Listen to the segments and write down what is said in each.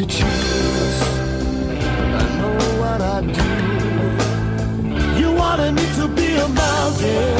to choose. I know what I do. You wanted me to be a mountain.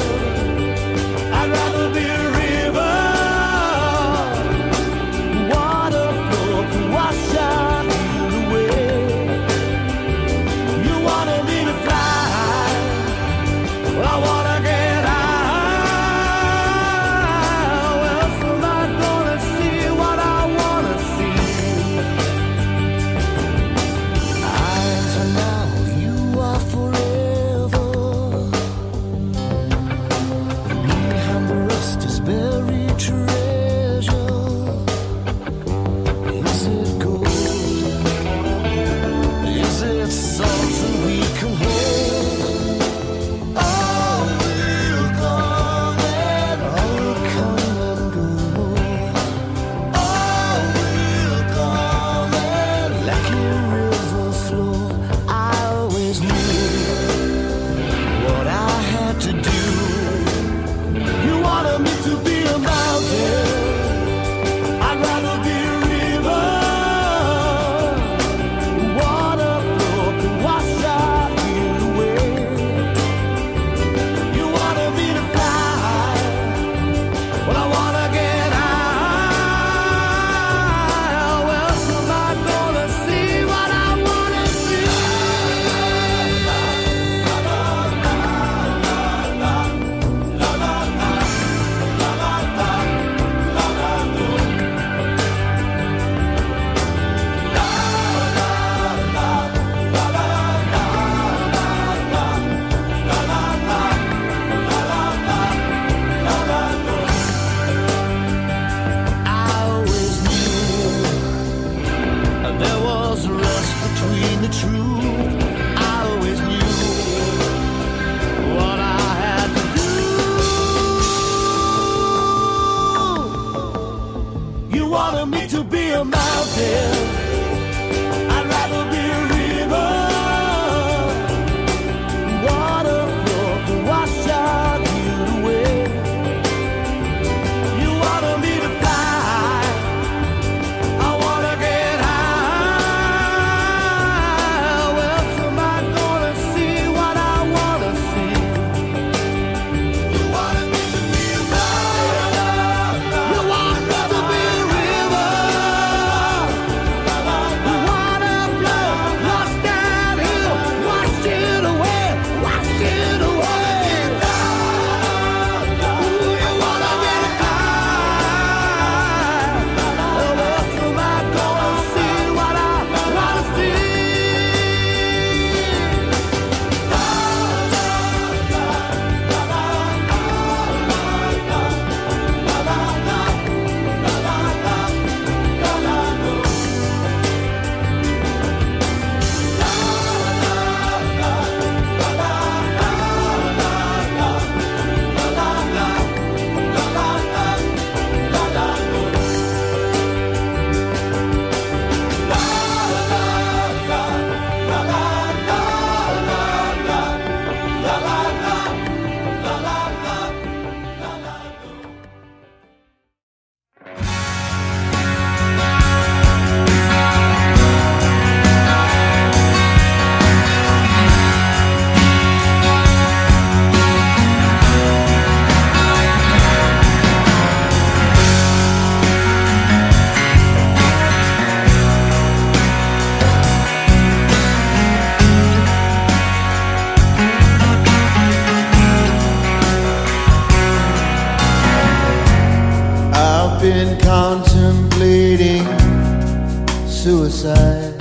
suicide.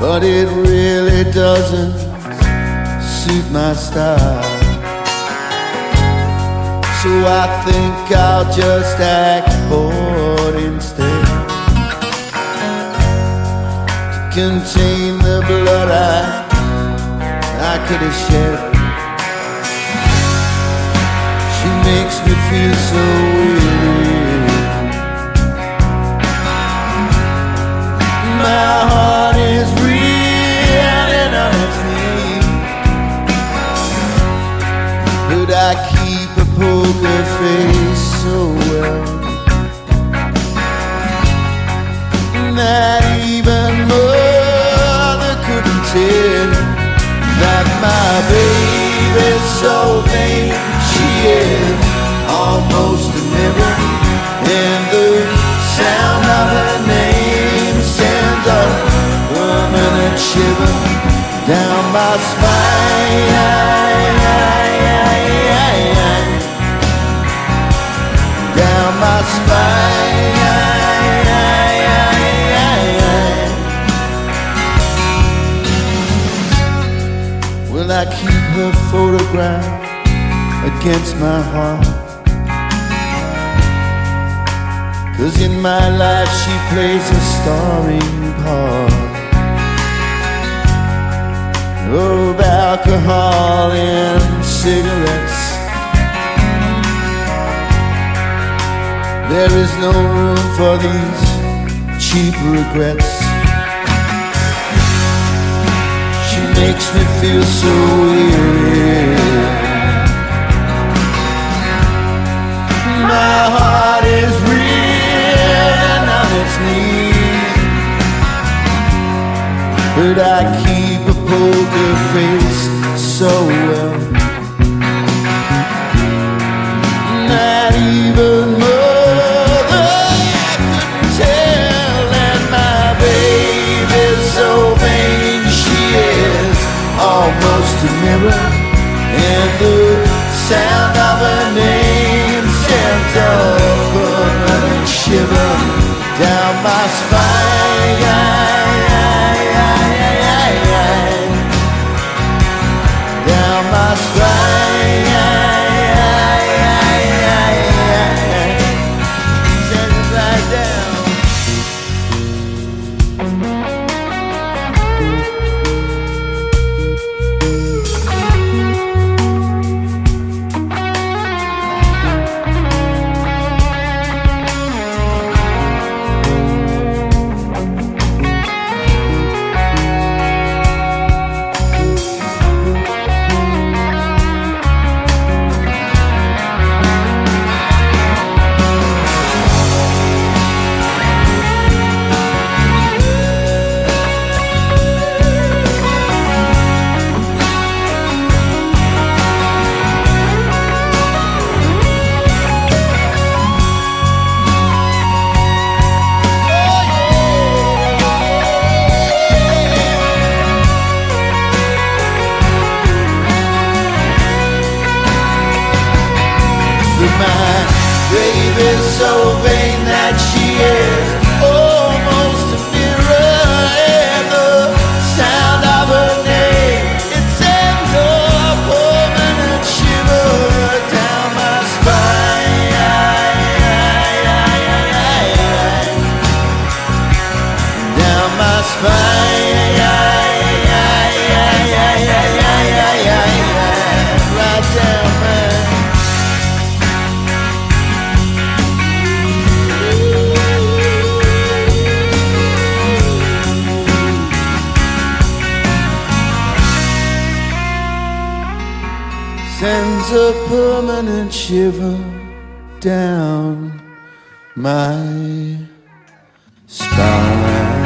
But it really doesn't suit my style. So I think I'll just act bored instead. To contain the blood I, I could have shed. She makes me feel so weird. Face so well. That even mother couldn't tell that my baby's so vain she is almost a mirror and the sound of her name. Sends a permanent shiver down my spine I keep her photograph against my heart? Cause in my life she plays a starring part of alcohol and cigarettes. There is no room for these cheap regrets. Makes me feel so weary. My heart is reeling on its knees, but I keep a poker face so my baby's so vain that she is sends a permanent shiver down my spine.